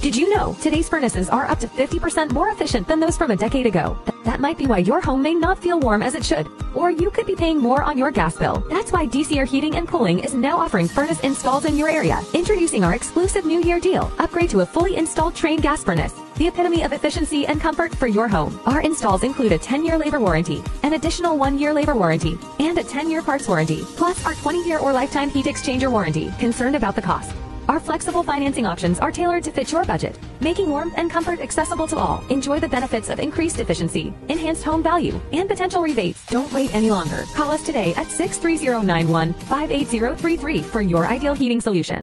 Did you know today's furnaces are up to 50% more efficient than those from a decade ago? That might be why your home may not feel warm as it should, or you could be paying more on your gas bill. That's why DC Air Heating and Cooling is now offering furnace installs in your area. Introducing our exclusive New Year deal. Upgrade to a fully installed Trane gas furnace the epitome of efficiency and comfort for your home. Our installs include a 10-year labor warranty, an additional 1-year labor warranty, and a 10-year parts warranty, plus our 20-year or lifetime heat exchanger warranty. Concerned about the cost? Our flexible financing options are tailored to fit your budget, making warmth and comfort accessible to all. Enjoy the benefits of increased efficiency, enhanced home value, and potential rebates. Don't wait any longer. Call us today at 63091 58033 for your ideal heating solution.